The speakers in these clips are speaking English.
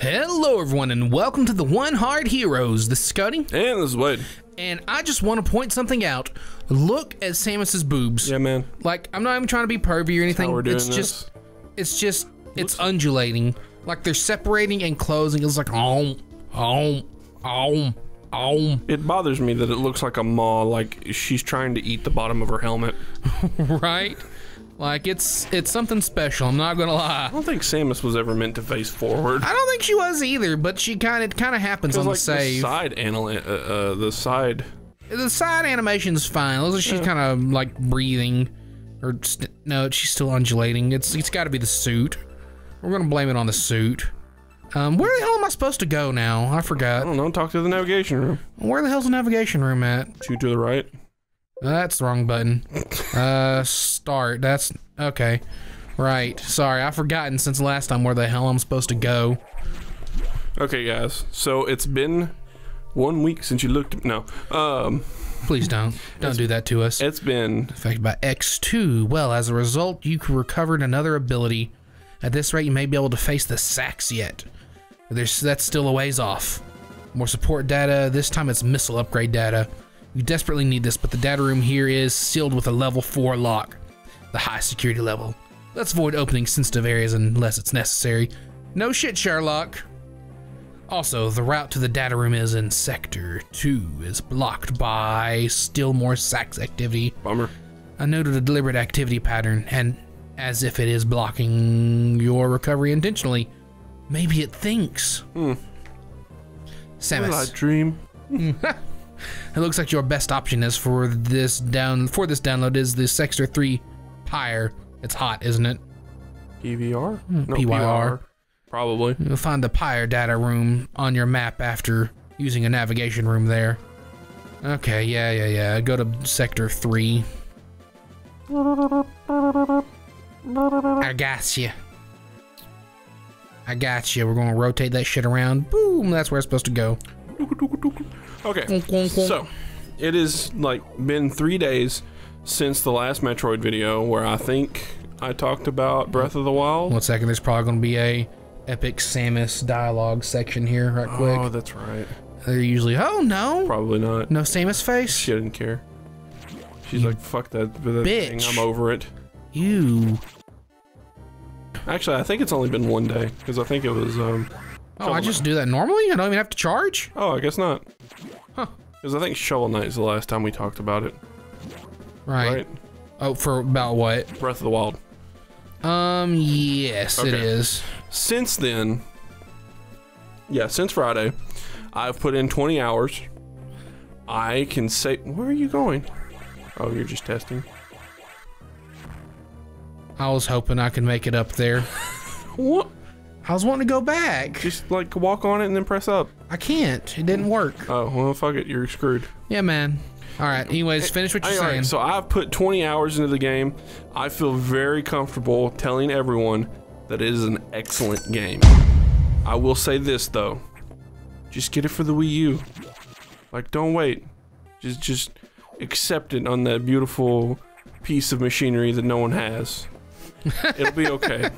Hello, everyone, and welcome to the One Heart Heroes. This is Cody, And this is Wade. and I just want to point something out. Look at Samus's boobs. Yeah, man. Like, I'm not even trying to be pervy or anything. We're doing it's this. just, it's just, it's undulating. Like they're separating and closing. It's like, om, om, om, om. It bothers me that it looks like a maw, like she's trying to eat the bottom of her helmet. right? Like it's it's something special. I'm not gonna lie. I don't think Samus was ever meant to face forward. I don't think she was either, but she kind of kind of happens on Because the like the side anal, uh, uh, the side. The side animation's fine. Looks like she's kind of like breathing, or no, she's still undulating. It's it's got to be the suit. We're gonna blame it on the suit. Um, where the hell am I supposed to go now? I forgot. I don't know. Talk to the navigation room. Where the hell's the navigation room at? Two to the right. That's the wrong button. Uh, start. That's okay. Right. Sorry, I've forgotten since last time where the hell I'm supposed to go. Okay, guys. So it's been one week since you looked. No. Um, Please don't. Don't do that to us. it's been. Affected by X2. Well, as a result, you recovered another ability. At this rate, you may be able to face the SA-X yet. There's, that's still a ways off. More support data. This time it's missile upgrade data. You desperately need this, but the data room here is sealed with a level 4 lock. The high security level. Let's avoid opening sensitive areas unless it's necessary. No shit, Sherlock. Also, the route to the data room is in Sector 2 is blocked by still more SA-X activity. Bummer. I noted a deliberate activity pattern, and as if it is blocking your recovery intentionally, maybe it thinks. Hmm. Will I Samus, dream? it looks like your best option is for this down for this download is the Sector 3 Pyre. It's hot, isn't it? PVR? Hmm, no, PYR. Probably. You'll find the Pyre data room on your map after using a navigation room there. Okay, yeah, yeah, yeah. Go to Sector 3. I got you. I got you. We're gonna rotate that shit around. Boom, that's where it's supposed to go. Okay. So, it is like been three days since the last Metroid video where I think I talked about Breath of the Wild. One second, there's probably gonna be a epic Samus dialogue section here, right quick. Oh, that's right. They're usually, oh no, Probably not. no Samus face. She didn't care. She's like, fuck that, that thing. bitch. I'm over it. You. Actually, I think it's only been one day because I think it was. um Oh, I just do that normally. I don't even have to charge. Oh, I guess not. Huh. Because I think Shovel Knight is the last time we talked about it, Right. right? Oh, for about what? Breath of the Wild. Um, yes, it Okay. is. Since then, yeah, since Friday, I've put in 20 hours. I can say, where are you going? Oh, you're just testing. I was hoping I could make it up there. What? I was wanting to go back. Just like walk on it and then press up. I can't. It didn't work. Oh, well, fuck it. You're screwed. Yeah, man. All right. Anyways, finish what you're All right, saying. so I've put 20 hours into the game. I feel very comfortable telling everyone that it is an excellent game. I will say this though. Just get it for the Wii U. Like don't wait. Just just accept it on that beautiful piece of machinery that no one has. It'll be okay.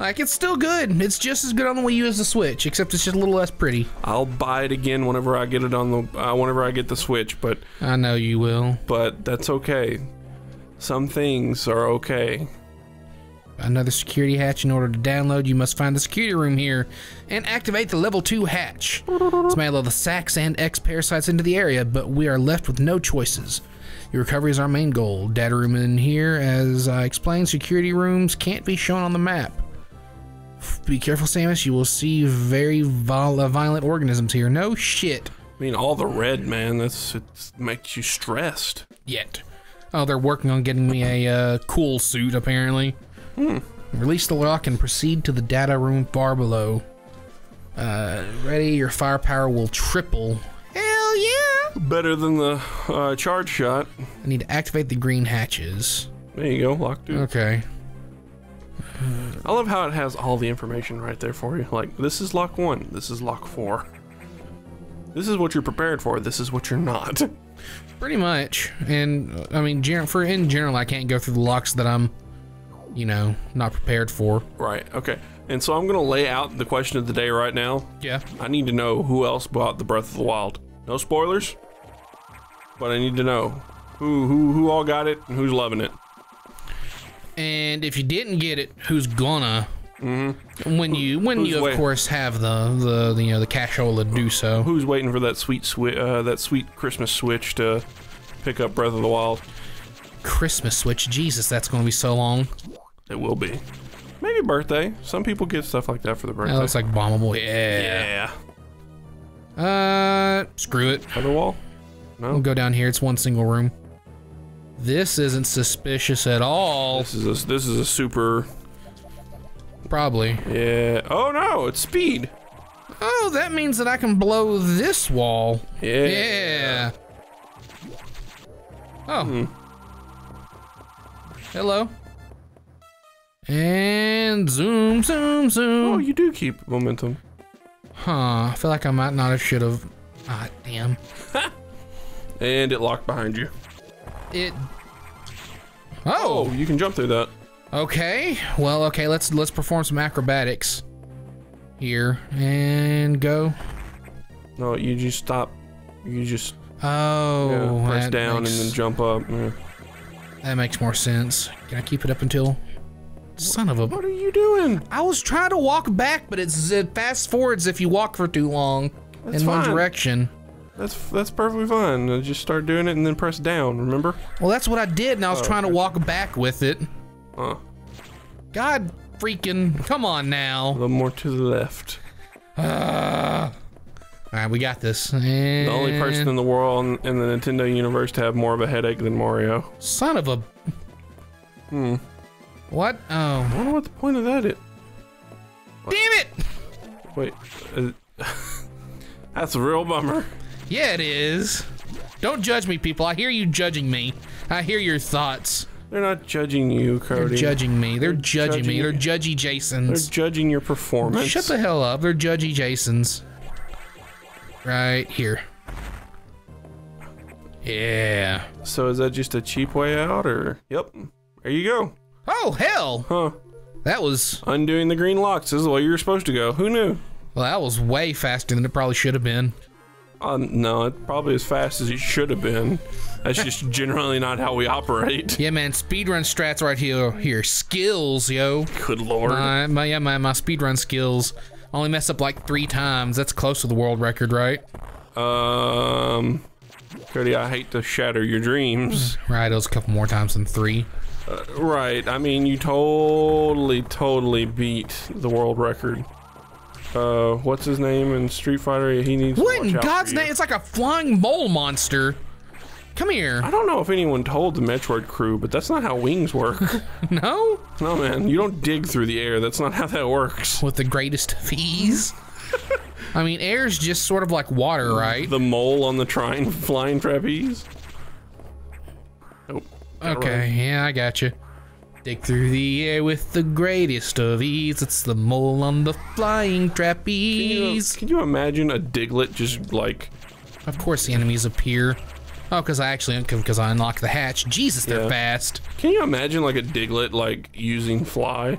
Like, it's still good. It's just as good on the Wii U as the Switch, except it's just a little less pretty. I'll buy it again whenever I get it on the uh, whenever I get the Switch, but I know you will. but that's okay. Some things are okay. Another security hatch. In order to download, you must find the security room here and activate the level 2 hatch. This may allow the SA-X and X parasites into the area, but we are left with no choices. Your recovery is our main goal. Data room in here, as I explained, security rooms can't be shown on the map. Be careful, Samus. You will see very vol- uh, violent organisms here. No shit. I mean, all the red, man. That's it makes you stressed. Yet. Oh, they're working on getting me a uh, cool suit, apparently. Hmm. Release the lock and proceed to the data room far below. Uh, ready? Your firepower will triple. Hell yeah! Better than the uh, charge shot. I need to activate the green hatches. There you go, locked in. Okay. I love how it has all the information right there for you. Like, this is lock one, this is lock four. This is what you're prepared for, this is what you're not. Pretty much. And, I mean, for in general, I can't go through the locks that I'm, you know, not prepared for. right, okay. And so I'm gonna lay out the question of the day right now. Yeah. I need to know who else bought the Breath of the Wild. No spoilers, but I need to know who who who all got it and who's loving it. And if you didn't get it, who's gonna? When you when who's you of wait- course have the the, the you know the cashola to do so. Who's waiting for that sweet swi- uh, that sweet Christmas switch to pick up Breath of the Wild? Christmas switch, Jesus, that's gonna be so long. It will be. Maybe birthday. Some people get stuff like that for the birthday. That looks like bombable. Yeah. yeah. Uh, screw it. Other wall? No. We'll go down here. It's one single room. This isn't suspicious at all. This is a this is a super Probably. yeah. Oh no, it's speed. Oh, that means that I can blow this wall. Yeah. Yeah. Oh. Hello. And zoom, zoom, zoom. Oh, you do keep momentum. Huh. I feel like I might not have should have. Ah, damn. And it locked behind you. It. Oh, Oh. you can jump through that. Okay. Well, okay. Let's let's perform some acrobatics here and go. No, you just stop. You just Oh, yeah, press down makes- and then jump up. Yeah. That makes more sense. Can I keep it up until? Son of a. What are you doing? I was trying to walk back, but it's it fast forwards if you walk for too long That's in one direction. That's that's perfectly fine. Uh, Just start doing it and then press down. Remember? Well, that's what I did, and I was Oh, trying to walk back with it. Uh, God freaking, come on now. a little more to the left. All right, we got this. And The only person in the world in, in the Nintendo universe to have more of a headache than Mario. son of a. Hmm. What? Oh, I wonder what the point of that is. damn it! Wait. Uh, that's a real bummer. Yeah, it is. Don't judge me, people. I hear you judging me. I hear your thoughts. They're not judging you, They're judging me. They're judging me. judging They're judgy Jasons. They're judging your performance. Shut the hell up. They're judgy Jasons. Right here. Yeah. So is that just a cheap way out, or? Yep. There you go. Oh, hell. Huh. That was, Undoing the green locks is the way you were supposed to go. Who knew? well, that was way faster than it probably should have been. Uh, no, it probably as fast as it should have been. That's just generally not how we operate. Yeah, man. Speedrun strats right here. Here. Skills, yo. Good lord. My, my, yeah, my, my speedrun skills only mess up like three times. That's close to the world record, right? Um, Cody, I hate to shatter your dreams. Right. It was a couple more times than three. right. I mean, you totally, totally beat the world record. Uh, what's his name in Street Fighter? He needs. to What in watch out for God's name? It's like a flying mole monster. Come here. I don't know if anyone told the Metroid crew, but that's not how wings work. No? no, man, you don't dig through the air. That's not how that works. With the greatest of ease. I mean, air's just sort of like water, right? The mole on the trine flying trapeze. Nope. Okay, right. yeah, I got you. Dig through the air with the greatest of ease. It's the mole on the flying trapeze. Can you, can you imagine a Diglett just like Of course, the enemies appear. Oh, because I actually because I unlocked the hatch. Jesus, they're Yeah. fast. Can you imagine like a Diglett like using fly,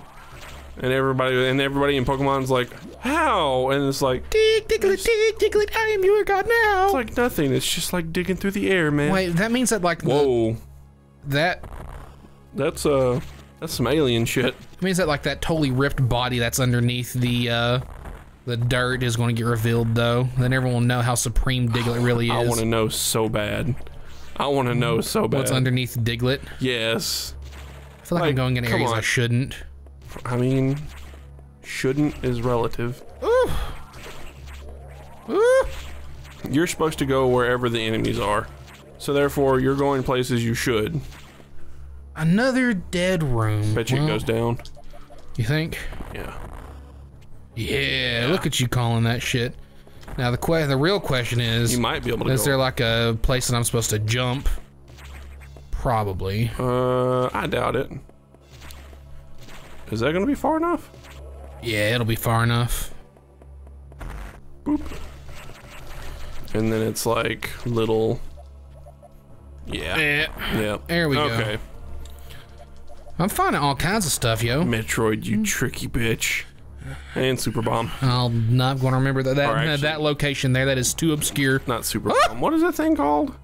and everybody and everybody in Pokemon's like how, and it's like Dig, Diglett, dig, Diglett, I am your god now. it's like nothing. It's just like digging through the air, man. Wait, that means that like the, Whoa, that that's uh that's some alien shit. means that like that totally ripped body that's underneath the uh the dirt is going to get revealed though. Then everyone will know how supreme Diglett really is. I want to know so bad. I want to know so bad. What's underneath Diglett? Yes, I feel like, I'm going in areas I shouldn't. I mean, shouldn't is relative. Ooh. Ooh. You're supposed to go wherever the enemies are, so therefore you're going places you should. Another dead room. Bet you Well, it goes down. You think? Yeah. Yeah, look at you calling that shit. Now the que- the real question is, You might be able to is there like a place that I'm supposed to jump? Probably. Uh, I doubt it. Is that gonna be far enough? Yeah, it'll be far enough. Boop. And then it's like little. Yeah. Yeah. Yeah. There we go. Okay. I'm finding all kinds of stuff, yo. Metroid, you tricky bitch. and Super Bomb. I'm not going to remember that that, Or actually- that location there. That is too obscure. Not Super Bomb. What is that thing called?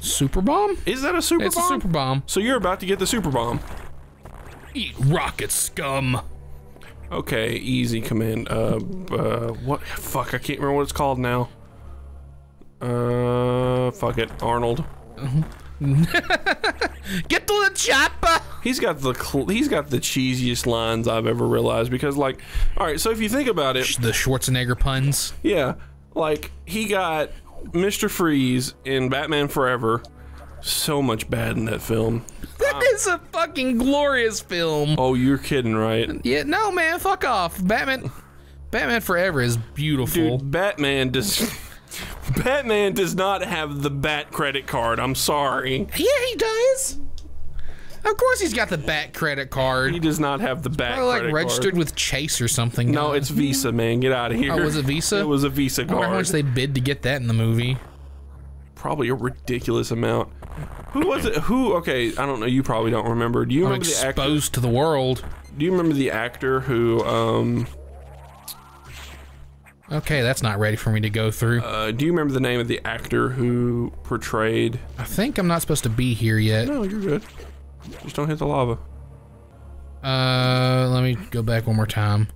Super bomb? Is that a Super It's Bomb? a super bomb. so you're about to get the Super Bomb. Eat rocket scum. Okay, easy command. Uh, uh, what? Fuck, I can't remember what it's called now. Uh, fuck it, Arnold. Get to the chopper. He's got the cl- he's got the cheesiest lines I've ever realized because like, all right, so if you think about it, The Schwarzenegger puns. yeah, like he got Mr. Freeze in Batman Forever. So much bad in that film. That is a fucking glorious film. Oh, you're kidding, right? Yeah, no man, fuck off. Batman Batman Forever is beautiful. Dude, Batman does. Batman does not have the Bat credit card. I'm sorry. Yeah, he does. Of course he's got the Bat credit card. He does not have the Bat Probably like credit registered card. with Chase or something. No, it's Visa, man. Get out of here. Oh, was it Visa? It was a Visa I wonder how much they bid to get that in the movie. Probably a ridiculous amount. Who was it? Who? Okay, I don't know. You probably don't remember. Do you I'm remember the actor? exposed to the world. Do you remember the actor who? Um, Okay, that's not ready for me to go through. uh, do you remember the name of the actor who portrayed? I think I'm not supposed to be here yet. No, you're good. Just don't hit the lava. Uh, let me go back one more time.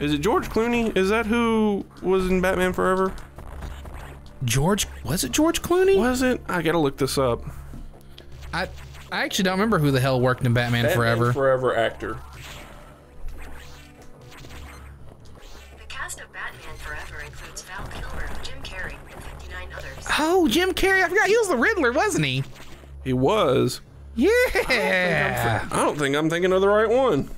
Is it George Clooney? Is that who was in Batman Forever? George, was it George Clooney? Was it? I gotta look this up. I, I actually don't remember who the hell worked in Batman, Forever. Forever actor. Forever includes Val Kilmer, Jim Carrey, and 59 others. oh, Jim Carrey. I forgot he was the Riddler, wasn't he? He was. Yeah. I don't think I'm thinking of the right one.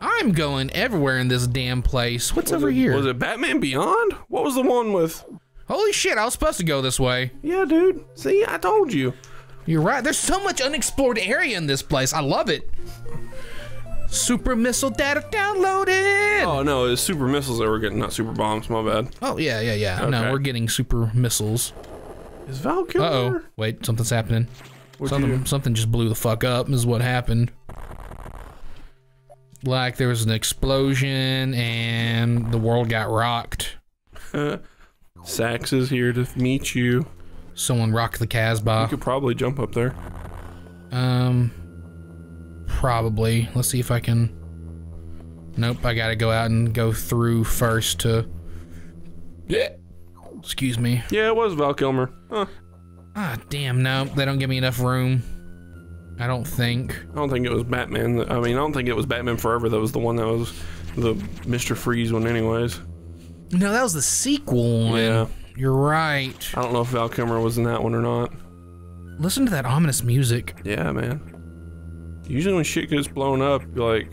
I'm going everywhere in this damn place. What's Was over it- here? Was it Batman Beyond? What was the one with? Holy shit, I was supposed to go this way. Yeah, dude. See, I told you. You're right. There's so much unexplored area in this place. I love it. Super missile data downloaded. Oh no, it's super missiles that we're getting, not super bombs. My bad. Oh, yeah, yeah, yeah. No, we're getting super missiles. Is Val Kilmer? Uh oh. Wait, something's happening. What'd Something, something just blew the fuck up. Is what happened. Like there was an explosion and the world got rocked. SA-X is here to meet you. Someone rocked the Casbah. You could probably jump up there. Um, probably. Let's see if I can. Nope, I gotta go out and go through first to. Yeah. Excuse me. Yeah, it was Val Kilmer. Huh. Ah, damn. No, they don't give me enough room. I don't think. I don't think it was Batman. I mean, I don't think it was Batman Forever that was the one that was the Mr. Freeze one, anyways. No, that was the sequel one. Yeah. You're right. I don't know if Val Kilmer was in that one or not. Listen to that ominous music. Yeah, man. Usually when shit gets blown up, like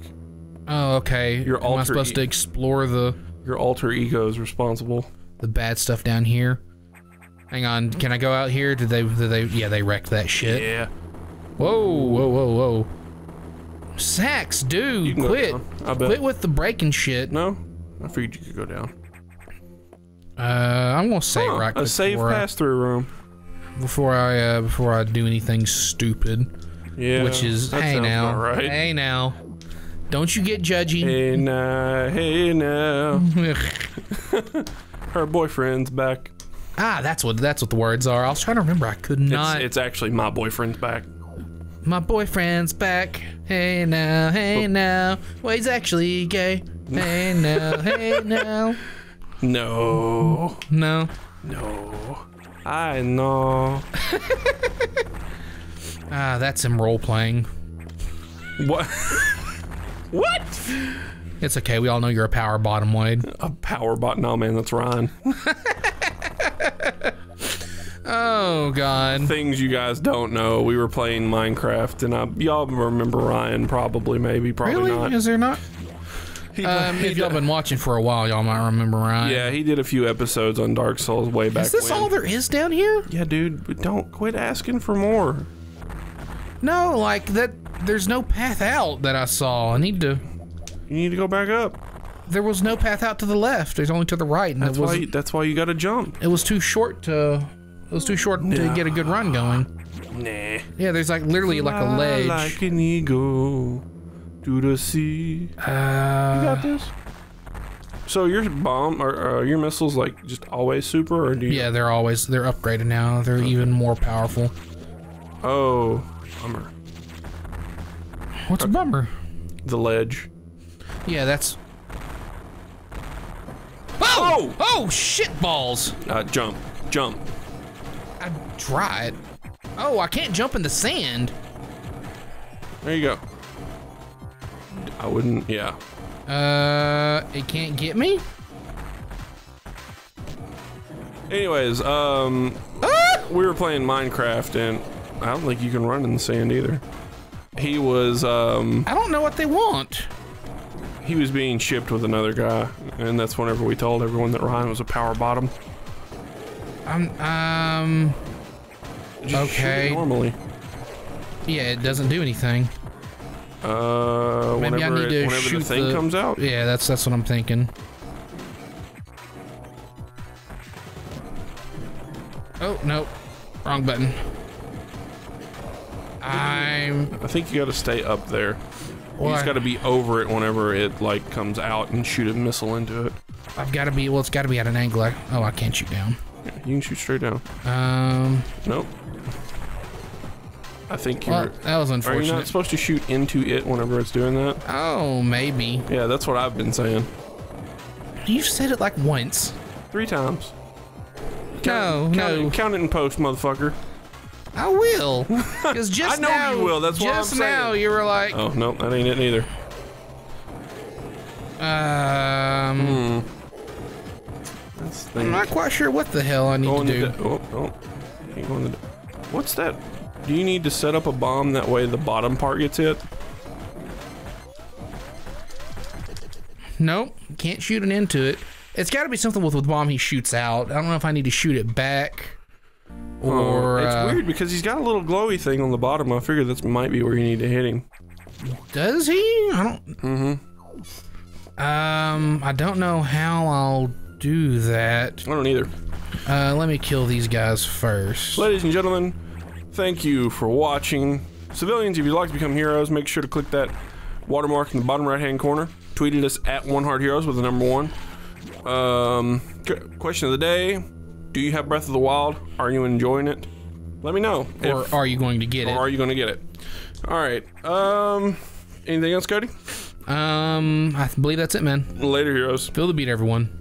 Oh, okay. Your Am I supposed e- to explore the your alter ego is responsible. the bad stuff down here? Hang on. Can I go out here? Did they? Did they? Yeah, they wrecked that shit. Yeah. Whoa, whoa, whoa, whoa. SA-X, dude, quit. down, I bet. Quit with the breaking shit. No, I figured you could go down. Uh, I'm gonna save Huh, right a safe pass-through room. before I uh, before I do anything stupid. Yeah. which is hey now, right. hey now. Don't you get judgy? Hey now, hey now. Her boyfriend's back. ah, that's what that's what the words are. I was trying to remember. I could not. it's actually my boyfriend's back. My boyfriend's back. Hey now, Oh. hey now. Well, he's actually gay. Hey now, hey now. No, No. no. I know. Ah, that's him role playing. What? what? It's okay. We all know you're a power bottom, Wade. A power bot? No, man, that's Ryan. Oh God. Things you guys don't know. We were playing Minecraft, and I, y'all remember Ryan? Probably, maybe, probably Really? not. Is there not? He- Um, he if y'all been watching for a while, y'all might remember Ryan. yeah, he did a few episodes on Dark Souls way back Is this when. all there is down here? yeah, dude, don't quit asking for more. No, like that. There's no path out that I saw. I need to. You need to go back up. There was no path out to the left. There's only to the right, and That's it was why. You, that's why you got to jump. it was too short to. It was too short to get a good run going. Nah. Yeah, there's like literally like a Fly ledge. Like an eagle. to the sea. Uh, You got this. So your bomb or uh, your missiles like just always super, or do you? yeah, they're always they're upgraded now. They're even more powerful. Oh, bummer. What's a bummer? The ledge. Yeah, that's. Oh! Oh shit balls! Uh, jump, jump. I tried. Oh, I can't jump in the sand. There you go. I wouldn't. Yeah. Uh, it can't get me. Anyways, um, Ah! we were playing Minecraft, and I don't think you can run in the sand either. He was um I don't know what they want. he was being shipped with another guy, and that's whenever we told everyone that Ryan was a power bottom. I'm um. Just Okay. Normally. Yeah, it doesn't do anything. Uh, Maybe whenever, I need it- to whenever shoot the thing the- comes out. Yeah, that's that's what I'm thinking. Oh no, wrong button. I think you got to stay up there. Well, you just got to be over it whenever it like comes out and shoot a missile into it. I've got to be. Well, it's got to be at an angle. I, oh, I can't shoot down. Yeah, you can shoot straight down. Um. Nope. I think you're. Well, that was unfortunate. are you not supposed to shoot into it whenever it's doing that? Oh, maybe. Yeah, that's what I've been saying. You've said it like once. Three times. No, Count, no. it, count it in post, motherfucker. I will. Because just I know now, you will, that's what I'm just now saying. you were like, Oh, no, that ain't it neither. um, That's I'm not quite sure what the hell I need Going to to do. de- oh, oh. Ain't going to What's that? Do you need to set up a bomb that way the bottom part gets hit? Nope, can't shoot it into it. It's got to be something with the bomb he shoots out. I don't know if I need to shoot it back or Oh, it's uh, weird because he's got a little glowy thing on the bottom. I figure that might be where you need to hit him. does he? I don't. Mm-hmm. Um, I don't know how I'll do that. I don't either. Uh, let me kill these guys first. Ladies and gentlemen, thank you for watching. Civilians, if you'd like to become heroes, make sure to click that watermark in the bottom right hand corner. Tweeted us at One Heart Heroes with the number one. Um, question of the day: Do you have Breath of the Wild? Are you enjoying it? Let me know. Or If- are you going to get it? or are you going to get it? All right. Um, anything else, Cody? Um, I believe that's it, man. Later, heroes. Feel the beat, everyone.